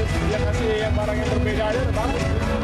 dia kasih. Yang barang yang berbeda aja bagus